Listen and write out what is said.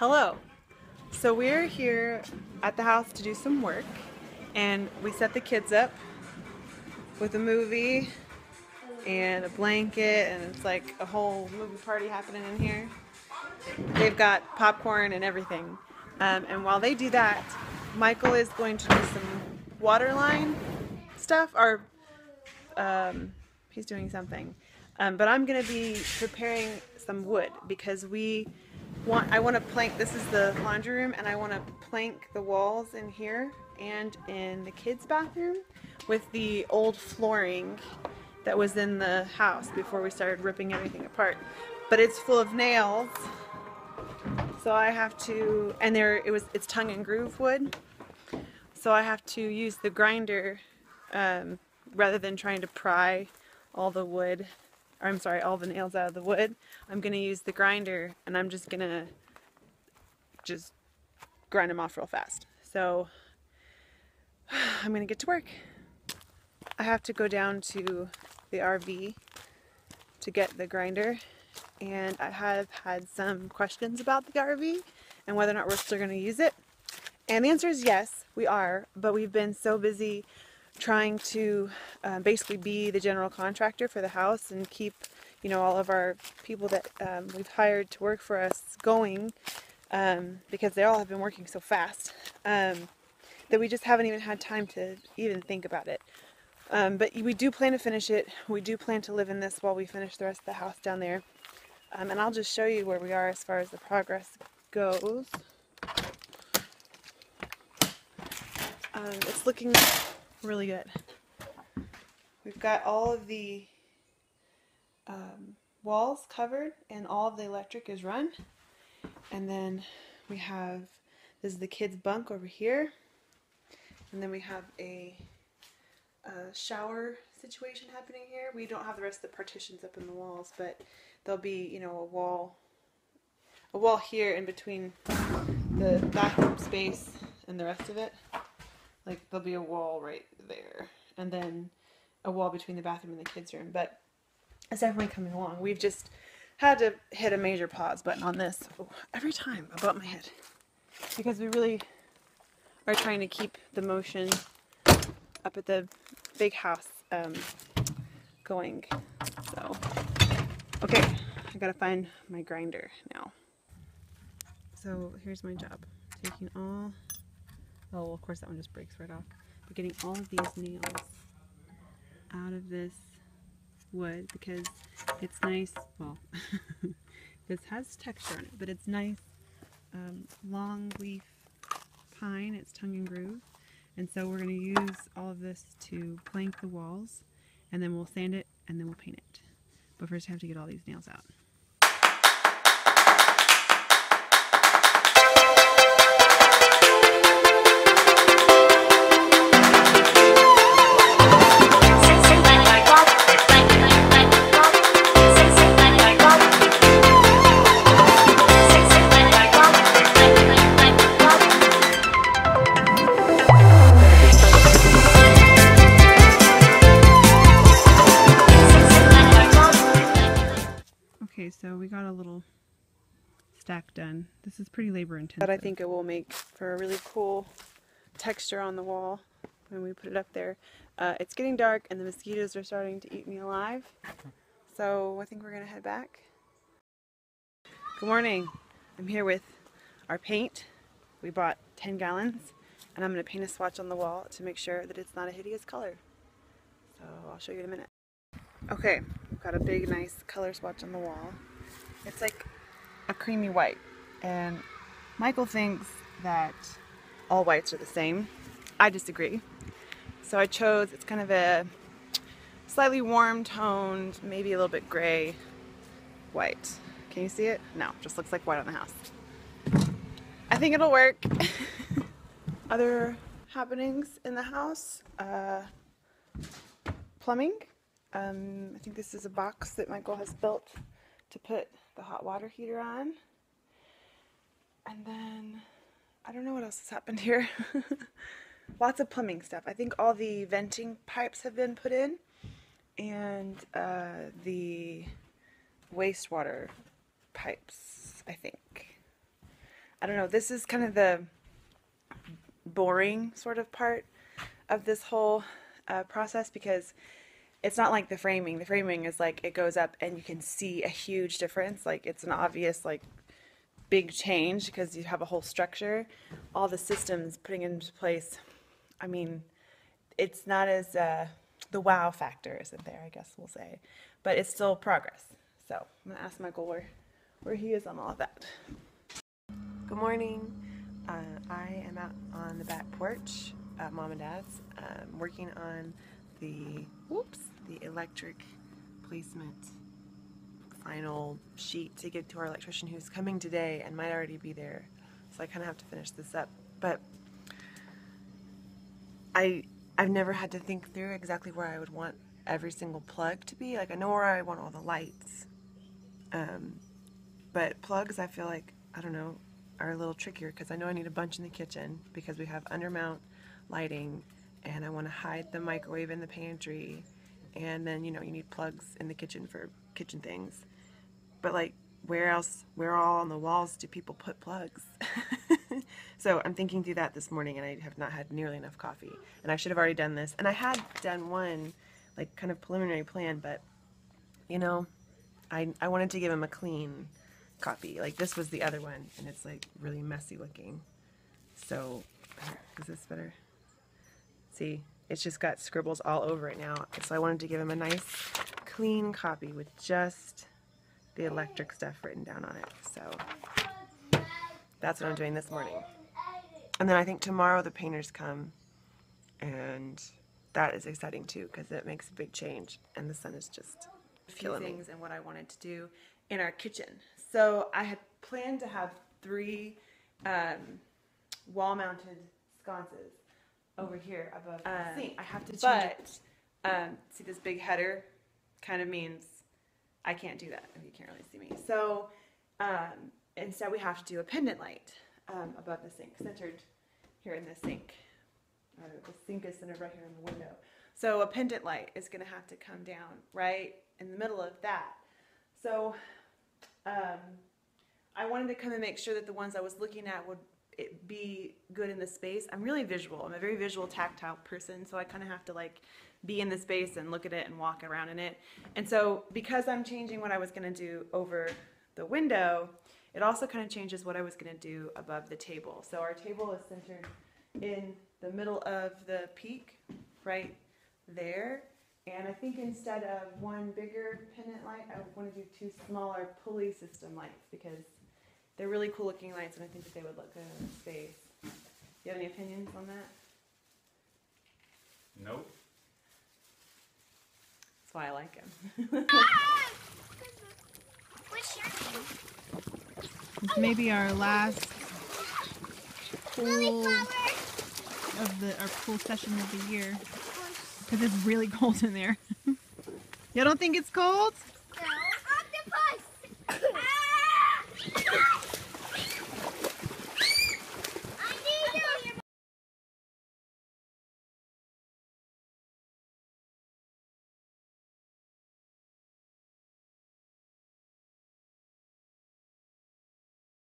Hello. So we're here at the house to do some work and we set the kids up with a movie and a blanket and it's like a whole movie party happening in here. They've got popcorn and everything. Um, and while they do that, Michael is going to do some waterline stuff or um, he's doing something. Um, but I'm going to be preparing some wood because we want, I want to plank, this is the laundry room and I want to plank the walls in here and in the kids bathroom with the old flooring that was in the house before we started ripping everything apart. But it's full of nails. So I have to, and there it was, it's tongue and groove wood. So I have to use the grinder um, rather than trying to pry all the wood, or I'm sorry, all the nails out of the wood. I'm going to use the grinder and I'm just going to just grind them off real fast. So I'm going to get to work. I have to go down to the RV to get the grinder and I have had some questions about the RV and whether or not we're still going to use it. And the answer is yes, we are, but we've been so busy trying to uh, basically be the general contractor for the house and keep, you know, all of our people that um, we've hired to work for us going um, because they all have been working so fast um, that we just haven't even had time to even think about it. Um, but we do plan to finish it. We do plan to live in this while we finish the rest of the house down there. Um, and I'll just show you where we are as far as the progress goes. It's looking really good. We've got all of the um, walls covered and all of the electric is run. And then we have, this is the kids bunk over here. And then we have a, a shower situation happening here. We don't have the rest of the partitions up in the walls, but there'll be, you know, a wall, a wall here in between the bathroom space and the rest of it. Like there'll be a wall right there, and then a wall between the bathroom and the kids' room. But it's definitely coming along. We've just had to hit a major pause button on this oh, every time about my head because we really are trying to keep the motion up at the big house um, going. So, okay, I gotta find my grinder now. So here's my job, taking all, oh, well, of course that one just breaks right off, but getting all of these nails out of this wood because it's nice, well, this has texture on it, but it's nice um, long leaf pine, it's tongue and groove. And so we're going to use all of this to plank the walls and then we'll sand it and then we'll paint it. But first I have to get all these nails out. Stack done. This is pretty labor intensive. But I think it will make for a really cool texture on the wall when we put it up there. Uh, it's getting dark and the mosquitoes are starting to eat me alive. So I think we're going to head back. Good morning. I'm here with our paint. We bought 10 gallons and I'm going to paint a swatch on the wall to make sure that it's not a hideous color. So I'll show you in a minute. Okay, we've got a big nice color swatch on the wall. It's like a creamy white and Michael thinks that all whites are the same. I disagree. So I chose, it's kind of a slightly warm toned, maybe a little bit gray white. Can you see it? No, just looks like white on the house. I think it'll work. Other happenings in the house, uh, plumbing. Um, I think this is a box that Michael has built to put the hot water heater on. And then, I don't know what else has happened here. Lots of plumbing stuff. I think all the venting pipes have been put in. And uh, the wastewater pipes, I think. I don't know, this is kind of the boring sort of part of this whole uh, process because it's not like the framing. The framing is like it goes up and you can see a huge difference. Like it's an obvious like big change because you have a whole structure. All the systems putting into place. I mean, it's not as uh, the wow factor isn't there. I guess we'll say, but it's still progress. So I'm gonna ask Michael where where he is on all of that. Good morning. Uh, I am out on the back porch at mom and dad's, um, working on the whoops the electric placement final sheet to give to our electrician who's coming today and might already be there. So I kind of have to finish this up. But I I've never had to think through exactly where I would want every single plug to be. Like I know where I want all the lights. Um, but plugs I feel like I don't know are a little trickier because I know I need a bunch in the kitchen because we have undermount lighting and I want to hide the microwave in the pantry and then you know you need plugs in the kitchen for kitchen things. But like where else where all on the walls do people put plugs? So I'm thinking through that this morning and I have not had nearly enough coffee. And I should have already done this. And I had done one like kind of preliminary plan but you know I, I wanted to give him a clean copy. Like this was the other one and it's like really messy looking. So is this better? See, it's just got scribbles all over it now. So I wanted to give him a nice clean copy with just the electric stuff written down on it. So that's what I'm doing this morning. And then I think tomorrow the painters come and that is exciting too because it makes a big change and the sun is just killing things and what I wanted to do in our kitchen. So I had planned to have three um, wall-mounted sconces over here above the um, sink. I have to change but, um, see this big header kind of means I can't do that if you can't really see me. So um, instead we have to do a pendant light um, above the sink, centered here in the sink. Uh, the sink is centered right here in the window. So a pendant light is going to have to come down right in the middle of that. So um, I wanted to come and make sure that the ones I was looking at would it be good in the space. I'm really visual. I'm a very visual, tactile person, so I kind of have to like be in the space and look at it and walk around in it. And so because I'm changing what I was going to do over the window, it also kind of changes what I was going to do above the table. So our table is centered in the middle of the peak, right there. And I think instead of one bigger pendant light, I want to do two smaller pulley system lights because they're really cool looking lights, and I think that they would look good in space. Do you have any opinions on that? Nope. That's why I like them. This may be our last pool of the our pool session of the year because it's really cold in there. you don't think it's cold?